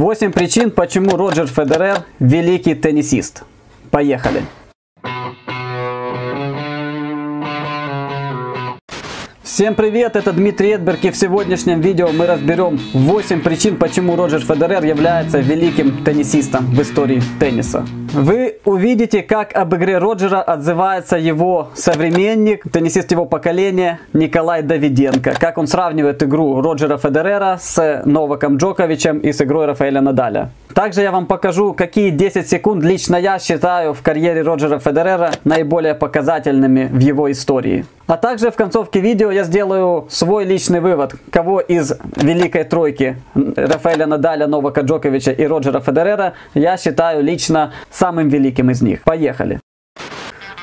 8 причин, почему Роджер Федерер великий теннисист. Поехали! Всем привет, это Дмитрий Эдберг и в сегодняшнем видео мы разберем 8 причин, почему Роджер Федерер является великим теннисистом в истории тенниса. Вы увидите, как об игре Роджера отзывается его современник, теннисист его поколения Николай Давиденко. Как он сравнивает игру Роджера Федерера с Новаком Джоковичем и с игрой Рафаэля Надаля. Также я вам покажу, какие 10 секунд лично я считаю в карьере Роджера Федерера наиболее показательными в его истории. А также в концовке видео я сделаю свой личный вывод, кого из великой тройки Рафаэля Надаля, Новака Джоковича и Роджера Федерера я считаю лично самым великим из них. Поехали!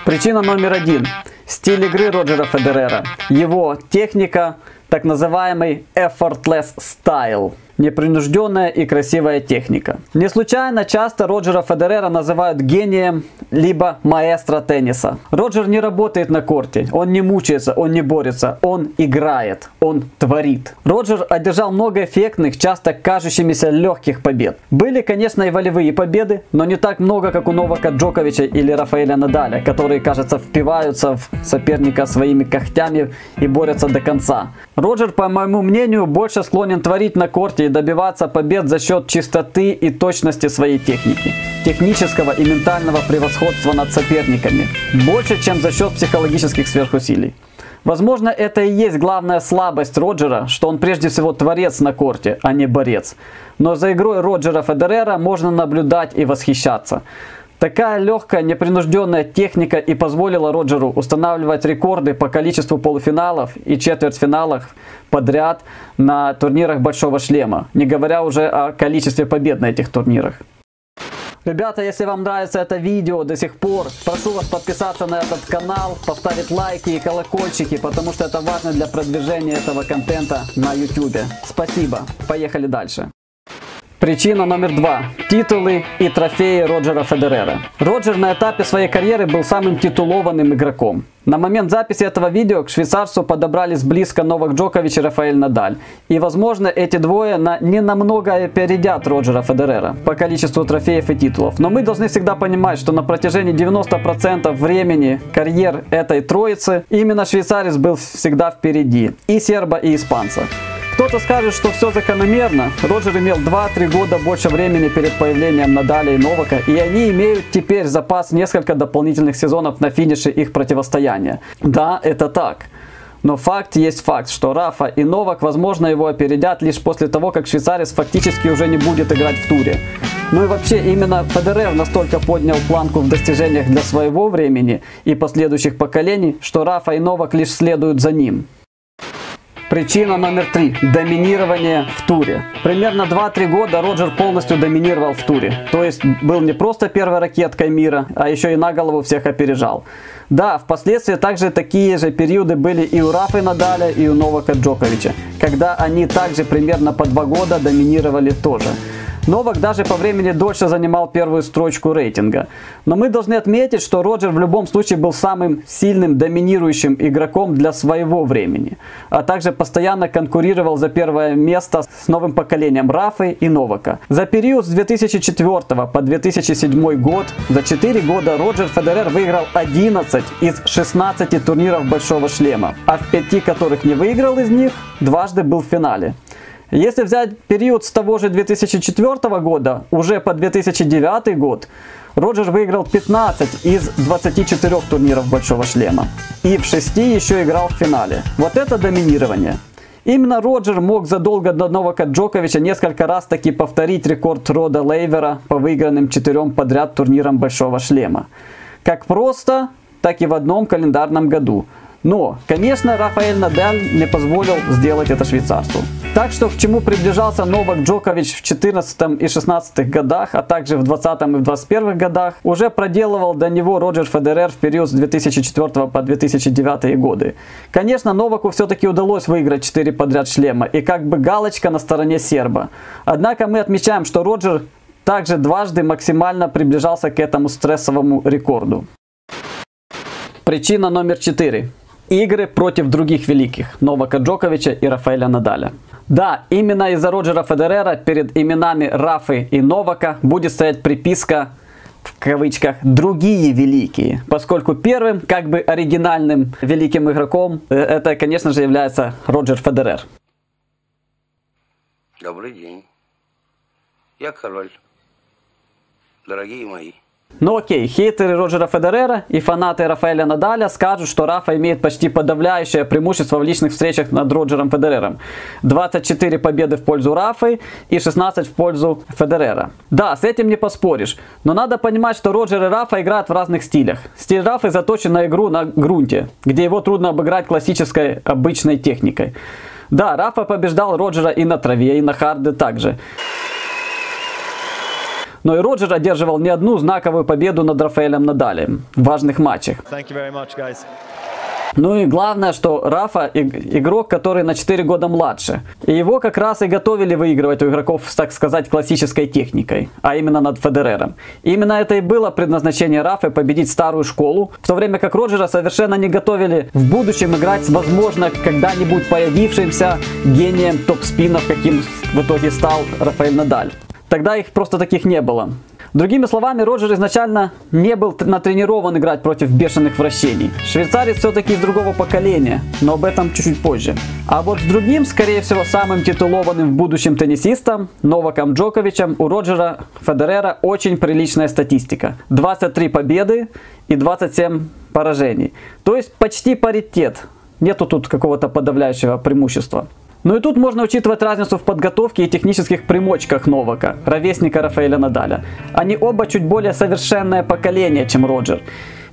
Причина номер один. Стиль игры Роджера Федерера. Его техника, так называемый effortless style непринужденная и красивая техника. Не случайно часто Роджера Федерера называют гением либо маэстро тенниса. Роджер не работает на корте, он не мучается, он не борется, он играет, он творит. Роджер одержал много эффектных, часто кажущимися легких побед. Были, конечно, и волевые победы, но не так много, как у Новака Джоковича или Рафаэля Надаля, которые, кажется, впиваются в соперника своими когтями и борются до конца. Роджер, по моему мнению, больше склонен творить на корте и добиваться побед за счет чистоты и точности своей техники, технического и ментального превосходства над соперниками, больше, чем за счет психологических сверхусилий. Возможно, это и есть главная слабость Роджера, что он прежде всего творец на корте, а не борец. Но за игрой Роджера Федерера можно наблюдать и восхищаться. Такая легкая, непринужденная техника и позволила Роджеру устанавливать рекорды по количеству полуфиналов и четвертьфиналов подряд на турнирах Большого Шлема, не говоря уже о количестве побед на этих турнирах. Ребята, если вам нравится это видео до сих пор, прошу вас подписаться на этот канал, поставить лайки и колокольчики, потому что это важно для продвижения этого контента на YouTube. Спасибо. Поехали дальше. Причина номер два. Титулы и трофеи Роджера Федерера. Роджер на этапе своей карьеры был самым титулованным игроком. На момент записи этого видео к швейцарцу подобрались близко Новак Джокович и Рафаэль Надаль. И возможно эти двое на, не опередят Роджера Федерера по количеству трофеев и титулов. Но мы должны всегда понимать, что на протяжении 90% времени карьер этой троицы именно швейцарец был всегда впереди. И серба, и испанца. Кто-то скажет, что все закономерно. Роджер имел 2-3 года больше времени перед появлением Надаля и Новака, и они имеют теперь запас несколько дополнительных сезонов на финише их противостояния. Да, это так. Но факт есть факт, что Рафа и Новак, возможно, его опередят лишь после того, как швейцарец фактически уже не будет играть в туре. Ну и вообще, именно Федерер настолько поднял планку в достижениях для своего времени и последующих поколений, что Рафа и Новак лишь следуют за ним. Причина номер три. Доминирование в туре. Примерно 2-3 года Роджер полностью доминировал в туре. То есть был не просто первой ракеткой мира, а еще и на голову всех опережал. Да, впоследствии также такие же периоды были и у Рафы Надаля, и у Новака Джоковича, когда они также примерно по два года доминировали тоже. Новак даже по времени дольше занимал первую строчку рейтинга. Но мы должны отметить, что Роджер в любом случае был самым сильным, доминирующим игроком для своего времени. А также постоянно конкурировал за первое место с новым поколением Рафы и Новака. За период с 2004 по 2007 год, за 4 года Роджер Федерер выиграл 11 из 16 турниров Большого Шлема. А в 5 которых не выиграл из них, дважды был в финале. Если взять период с того же 2004 года, уже по 2009 год, Роджер выиграл 15 из 24 турниров Большого Шлема. И в 6 еще играл в финале. Вот это доминирование. Именно Роджер мог задолго до Новака Джоковича несколько раз таки повторить рекорд Рода Лейвера по выигранным четырем подряд турнирам Большого Шлема. Как просто, так и в одном календарном году. Но, конечно, Рафаэль Надаль не позволил сделать это швейцарцу. Так что к чему приближался Новак Джокович в 14 и 16 годах, а также в 20 и в 21 годах, уже проделывал до него Роджер Федерер в период с 2004 по 2009 годы. Конечно, Новаку все-таки удалось выиграть 4 подряд шлема, и как бы галочка на стороне серба. Однако мы отмечаем, что Роджер также дважды максимально приближался к этому стрессовому рекорду. Причина номер 4 игры против других великих Новака Джоковича и Рафаэля Надаля. Да, именно из-за Роджера Федерера перед именами Рафы и Новака будет стоять приписка в кавычках другие великие, поскольку первым, как бы оригинальным великим игроком, э, это, конечно же, является Роджер Федерер. Добрый день. Я король. Дорогие мои. Ну окей, хейтеры Роджера Федерера и фанаты Рафаэля Надаля скажут, что Рафа имеет почти подавляющее преимущество в личных встречах над Роджером Федерером. 24 победы в пользу Рафы и 16 в пользу Федерера. Да, с этим не поспоришь, но надо понимать, что Роджер и Рафа играют в разных стилях. Стиль Рафы заточен на игру на грунте, где его трудно обыграть классической обычной техникой. Да, Рафа побеждал Роджера и на траве, и на харде также. Но и Роджер одерживал не одну знаковую победу над Рафаэлем Надалем в важных матчах. Ну и главное, что Рафа игрок, который на 4 года младше. И его как раз и готовили выигрывать у игроков, так сказать, классической техникой, а именно над Федерером. И именно это и было предназначение Рафы победить старую школу, в то время как Роджера совершенно не готовили в будущем играть с, возможно, когда-нибудь появившимся гением топ-спинов, каким в итоге стал Рафаэль Надаль. Тогда их просто таких не было. Другими словами, Роджер изначально не был натренирован играть против бешеных вращений. Швейцарец все-таки из другого поколения, но об этом чуть-чуть позже. А вот с другим, скорее всего, самым титулованным в будущем теннисистом, Новаком Джоковичем, у Роджера Федерера очень приличная статистика. 23 победы и 27 поражений. То есть почти паритет. Нету тут какого-то подавляющего преимущества. Ну и тут можно учитывать разницу в подготовке и технических примочках Новака, ровесника Рафаэля Надаля. Они оба чуть более совершенное поколение, чем Роджер.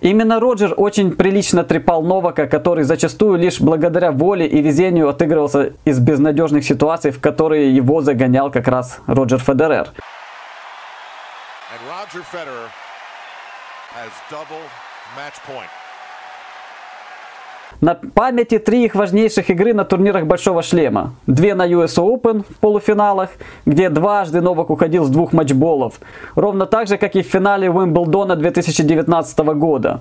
Именно Роджер очень прилично трепал Новака, который зачастую лишь благодаря воле и везению отыгрывался из безнадежных ситуаций, в которые его загонял как раз Роджер Федерер. And Roger has match point. На памяти три их важнейших игры на турнирах Большого Шлема. Две на US Open в полуфиналах, где дважды Новак уходил с двух матчболов. Ровно так же, как и в финале Уимблдона 2019 года.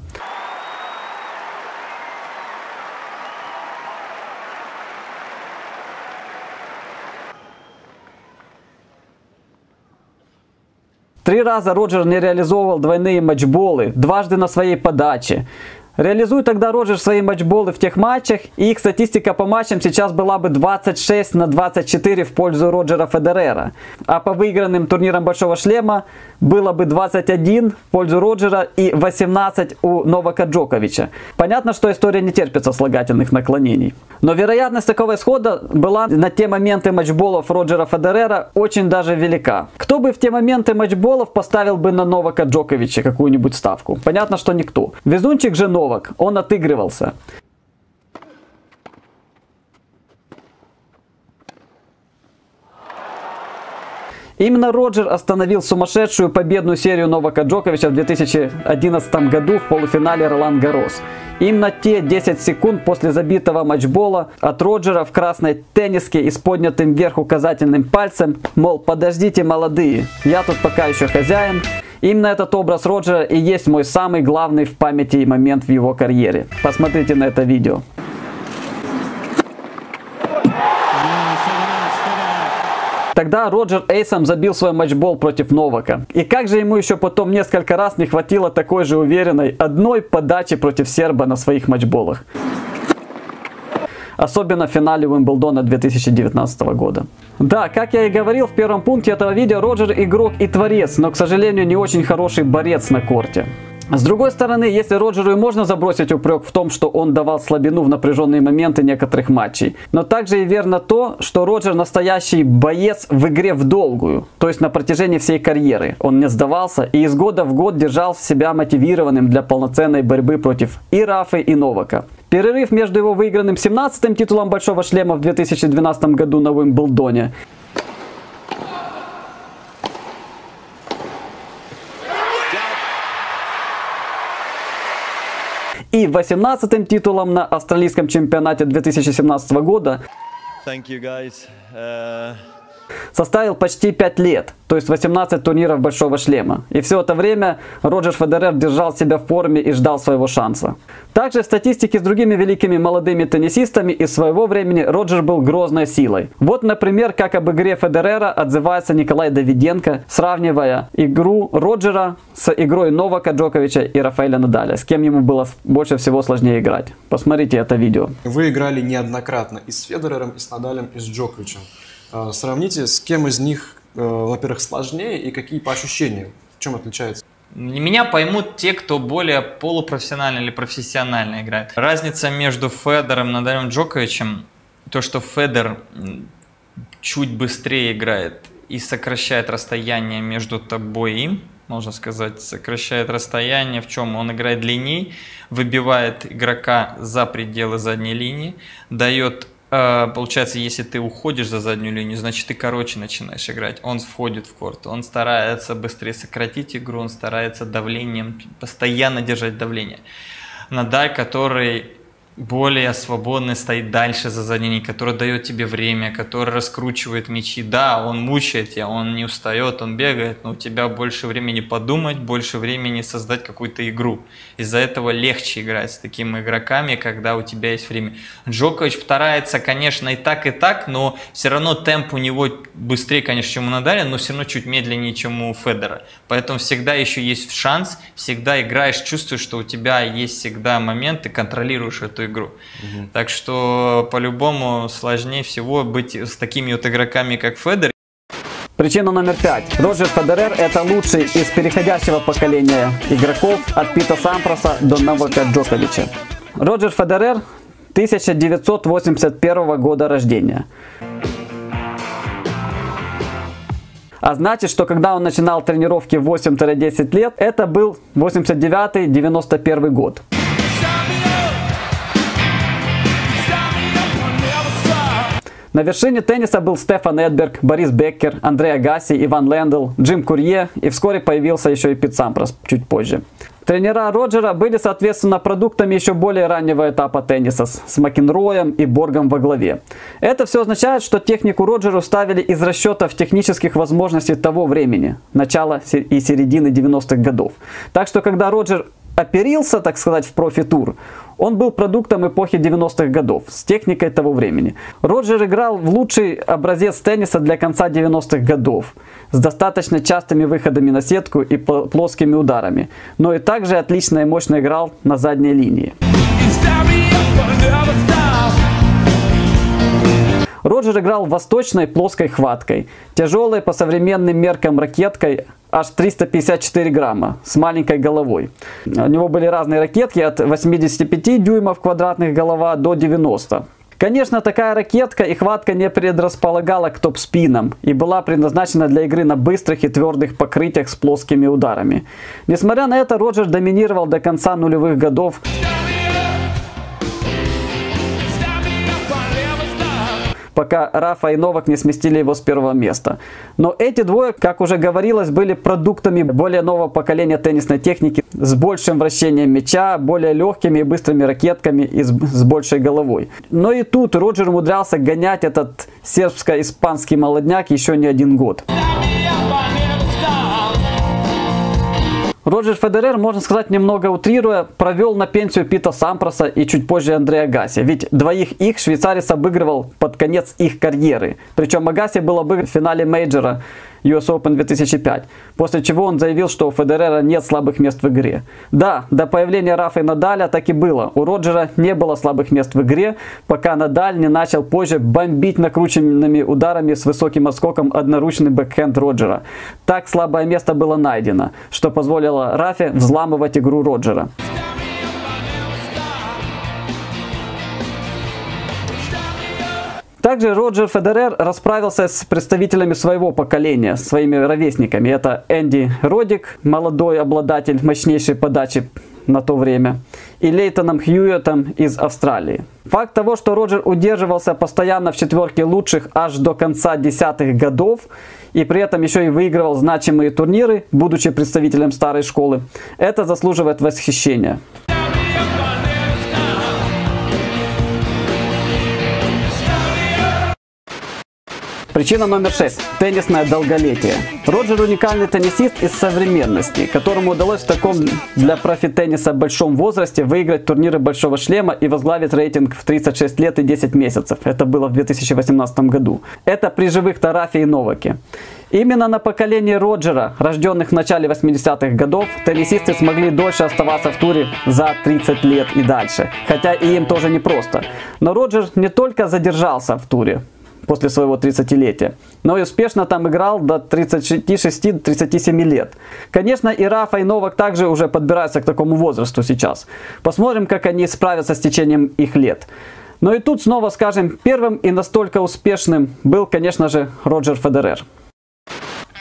Три раза Роджер не реализовывал двойные матчболы, дважды на своей подаче. Реализуй тогда Роджер свои матчболы в тех матчах, и их статистика по матчам сейчас была бы 26 на 24 в пользу Роджера Федерера. А по выигранным турнирам Большого Шлема было бы 21 в пользу Роджера и 18 у Новака Джоковича. Понятно, что история не терпит сослагательных наклонений. Но вероятность такого исхода была на те моменты матчболов Роджера Федерера очень даже велика. Кто бы в те моменты матчболов поставил бы на Новака Джоковича какую-нибудь ставку? Понятно, что никто. Везунчик же Новак, он отыгрывался. Именно Роджер остановил сумасшедшую победную серию Новака Джоковича в 2011 году в полуфинале Ролан Гарос. Именно те 10 секунд после забитого матчбола от Роджера в красной тенниске и с поднятым вверх указательным пальцем, мол, подождите, молодые, я тут пока еще хозяин. Именно этот образ Роджера и есть мой самый главный в памяти момент в его карьере. Посмотрите на это видео. Тогда Роджер Эйсом забил свой матчбол против Новака. И как же ему еще потом несколько раз не хватило такой же уверенной одной подачи против серба на своих матчболах. Особенно в финале Уимблдона 2019 года. Да, как я и говорил в первом пункте этого видео, Роджер игрок и творец, но, к сожалению, не очень хороший борец на корте. С другой стороны, если Роджеру и можно забросить упрек в том, что он давал слабину в напряженные моменты некоторых матчей, но также и верно то, что Роджер настоящий боец в игре в долгую, то есть на протяжении всей карьеры. Он не сдавался и из года в год держал себя мотивированным для полноценной борьбы против и Рафы, и Новака. Перерыв между его выигранным 17-м титулом Большого Шлема в 2012 году на Уимблдоне и 18-м титулом на австралийском чемпионате 2017 года. Thank you guys. Uh, составил почти 5 лет, то есть 18 турниров Большого Шлема. И все это время Роджер Федерер держал себя в форме и ждал своего шанса. Также в статистике с другими великими молодыми теннисистами из своего времени Роджер был грозной силой. Вот, например, как об игре Федерера отзывается Николай Давиденко, сравнивая игру Роджера с игрой Новака Джоковича и Рафаэля Надаля, с кем ему было больше всего сложнее играть. Посмотрите это видео. Вы играли неоднократно и с Федерером, и с Надалем, и с Джоковичем. А, сравните, с кем из них, э, во-первых, сложнее и какие по ощущениям, в чем отличается? Меня поймут те, кто более полупрофессионально или профессионально играет. Разница между Федором и Надалем Джоковичем, то, что Федор чуть быстрее играет и сокращает расстояние между тобой и им, можно сказать, сокращает расстояние, в чем он играет длинней, выбивает игрока за пределы задней линии, дает получается, если ты уходишь за заднюю линию, значит ты короче начинаешь играть. Он входит в корт, он старается быстрее сократить игру, он старается давлением, постоянно держать давление. Надаль, который более свободный стоит дальше за задней который дает тебе время, который раскручивает мячи. Да, он мучает тебя, он не устает, он бегает, но у тебя больше времени подумать, больше времени создать какую-то игру. Из-за этого легче играть с такими игроками, когда у тебя есть время. Джокович старается, конечно, и так, и так, но все равно темп у него быстрее, конечно, чем у Надаля, но все равно чуть медленнее, чем у Федера. Поэтому всегда еще есть шанс, всегда играешь, чувствуешь, что у тебя есть всегда момент, ты контролируешь эту игру. Угу. Так что по-любому сложнее всего быть с такими вот игроками, как Федер. Причина номер пять. Роджер Федерер – это лучший из переходящего поколения игроков от Пита Сампроса до Новака Джоковича. Роджер Федерер 1981 года рождения. А значит, что когда он начинал тренировки в 8-10 лет, это был 89-91 год. На вершине тенниса был Стефан Эдберг, Борис Беккер, Андрей Агаси, Иван Лендл, Джим Курье и вскоре появился еще и Пит Сампрос чуть позже. Тренера Роджера были, соответственно, продуктами еще более раннего этапа тенниса с Макенроем и Боргом во главе. Это все означает, что технику Роджеру ставили из расчетов технических возможностей того времени, начала и середины 90-х годов. Так что, когда Роджер оперился, так сказать, в профи-тур, он был продуктом эпохи 90-х годов, с техникой того времени. Роджер играл в лучший образец тенниса для конца 90-х годов, с достаточно частыми выходами на сетку и плоскими ударами, но и также отлично и мощно играл на задней линии. Роджер играл восточной плоской хваткой, тяжелой по современным меркам ракеткой аж 354 грамма с маленькой головой. У него были разные ракетки от 85 дюймов квадратных голова до 90. Конечно, такая ракетка и хватка не предрасполагала к топ-спинам и была предназначена для игры на быстрых и твердых покрытиях с плоскими ударами. Несмотря на это, Роджер доминировал до конца нулевых годов. Пока Рафа и Новак не сместили его с первого места. Но эти двое, как уже говорилось, были продуктами более нового поколения теннисной техники с большим вращением мяча, более легкими и быстрыми ракетками и с, большей головой. Но и тут Роджер умудрялся гонять этот сербско-испанский молодняк еще не один год. Роджер Федерер, можно сказать, немного утрируя, проводил на пенсию Пита Сампроса и чуть позже Андре Агасси. Ведь двоих их швейцарец обыгрывал под конец их карьеры. Причем Агасси был обыгран в финале мейджора US Open 2005, после чего он заявил, что у Федерера нет слабых мест в игре. Да, до появления Рафаэля Надаля так и было. У Роджера не было слабых мест в игре, пока Надаль не начал позже бомбить накрученными ударами с высоким отскоком одноручный бэкхенд Роджера. Так слабое место было найдено, что позволило Рафе взламывать игру Роджера. Также Роджер Федерер расправился с представителями своего поколения, своими ровесниками. Это Энди Родик, молодой обладатель мощнейшей подачи на то время, и Лейтоном Хьюитом из Австралии. Факт того, что Роджер удерживался постоянно в четверке лучших аж до конца десятых годов, и при этом еще и выигрывал значимые турниры, будучи представителем старой школы, это заслуживает восхищения. Причина номер шесть. Теннисное долголетие. Роджер уникальный теннисист из современности, которому удалось в таком для профи-тенниса большом возрасте выиграть турниры Большого Шлема и возглавить рейтинг в 36 лет и 10 месяцев. Это было в 2018 году. Это при живых Тарафе и Новаке. Именно на поколении Роджера, рожденных в начале 80-х годов, теннисисты смогли дольше оставаться в туре за 30 лет и дальше. Хотя и им тоже непросто. Но Роджер не только задержался в туре, после своего 30-летия. Но и успешно там играл до 36-37 лет. Конечно, и Рафа, и Новак также уже подбираются к такому возрасту сейчас. Посмотрим, как они справятся с течением их лет. Но и тут снова скажем, первым и настолько успешным был, конечно же, Роджер Федерер.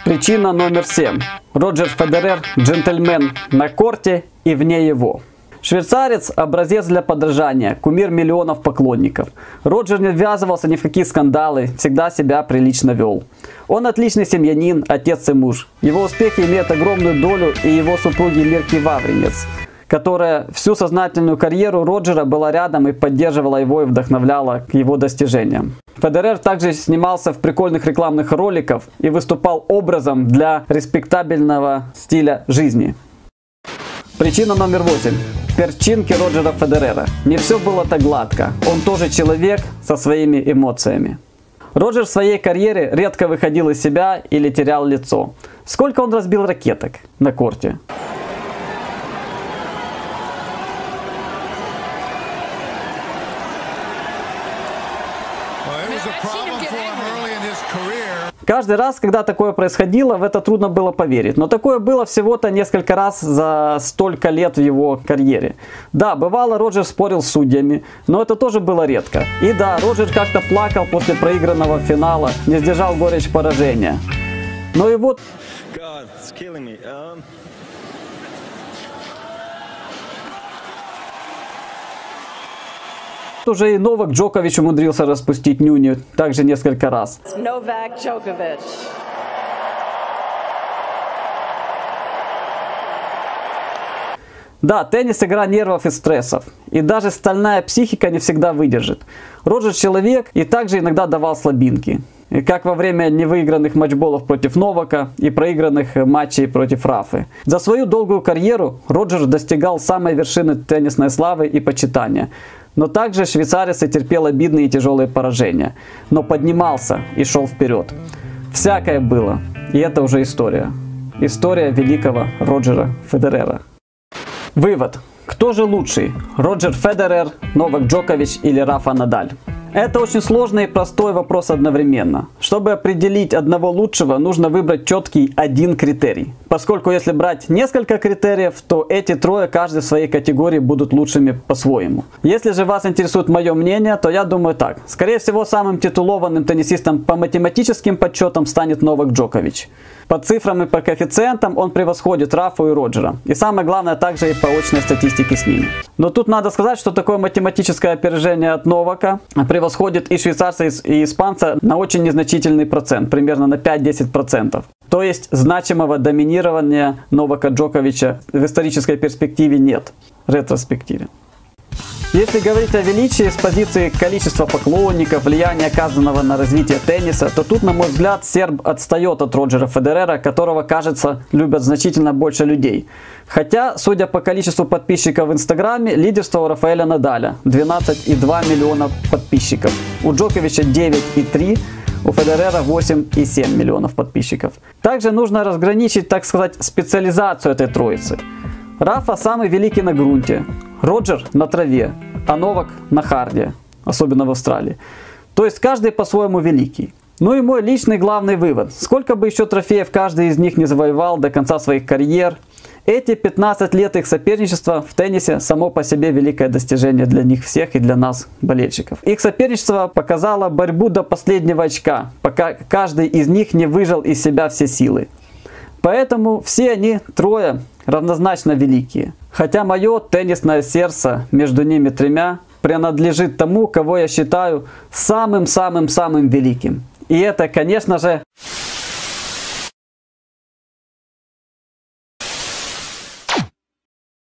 Причина номер 7. Роджер Федерер – джентльмен на корте и вне его. Швейцарец – образец для подражания, кумир миллионов поклонников. Роджер не ввязывался ни в какие скандалы, всегда себя прилично вел. Он отличный семьянин, отец и муж. Его успехи имеют огромную долю и его супруги Мирки Вавринец, которая всю сознательную карьеру Роджера была рядом и поддерживала его и вдохновляла к его достижениям. Федерер также снимался в прикольных рекламных роликах и выступал образом для респектабельного стиля жизни. Причина номер восемь перчинки Роджера Федерера. Не все было так гладко. Он тоже человек со своими эмоциями. Роджер в своей карьере редко выходил из себя или терял лицо. Сколько он разбил ракеток на корте? Каждый раз, когда такое происходило, в это трудно было поверить. Но такое было всего-то несколько раз за столько лет в его карьере. Да, бывало, Роджер спорил с судьями, но это тоже было редко. И да, Роджер как-то плакал после проигранного финала, не сдержал горечь поражения. Но и вот... God, Уже и Новак Джокович умудрился распустить нюни также несколько раз. Новак Джокович. Да, теннис – игра нервов и стрессов. И даже стальная психика не всегда выдержит. Роджер человек и также иногда давал слабинки. Как во время невыигранных матчболов против Новака и проигранных матчей против Рафы. За свою долгую карьеру Роджер достигал самой вершины теннисной славы и почитания. Но также швейцарец и терпел обидные и тяжелые поражения. Но поднимался и шел вперед. Всякое было. И это уже история. История великого Роджера Федерера. Вывод. Кто же лучший? Роджер Федерер, Новак Джокович или Рафа Надаль? Это очень сложный и простой вопрос одновременно. Чтобы определить одного лучшего, нужно выбрать четкий один критерий. Поскольку если брать несколько критериев, то эти трое каждый в своей категории будут лучшими по-своему. Если же вас интересует мое мнение, то я думаю так. Скорее всего, самым титулованным теннисистом по математическим подсчетам станет Новак Джокович. По цифрам и по коэффициентам он превосходит Рафу и Роджера. И самое главное, также и по очной статистике с ними. Но тут надо сказать, что такое математическое опережение от Новака превосходит и швейцарца, и испанца на очень незначительный процент, примерно на 5-10%. То есть значимого доминирования Новака Джоковича в исторической перспективе нет, ретроспективе. Если говорить о величии с позиции количества поклонников, влияния оказанного на развитие тенниса, то тут, на мой взгляд, серб отстает от Роджера Федерера, которого, кажется, любят значительно больше людей. Хотя, судя по количеству подписчиков в Инстаграме, лидерство у Рафаэля Надаля 12,2 миллиона подписчиков. У Джоковича 9,3 у Федерера 8,7 миллионов подписчиков. Также нужно разграничить, так сказать, специализацию этой троицы. Рафа самый великий на грунте, Роджер на траве, а Новак на харде, особенно в Австралии. То есть каждый по-своему великий. Ну и мой личный главный вывод. Сколько бы еще трофеев каждый из них не завоевал до конца своих карьер, эти 15 лет их соперничества в теннисе само по себе великое достижение для них всех и для нас, болельщиков. Их соперничество показало борьбу до последнего очка, пока каждый из них не выжил из себя все силы. Поэтому все они трое равнозначно великие. Хотя мое теннисное сердце между ними тремя принадлежит тому, кого я считаю самым-самым-самым великим. И это, конечно же,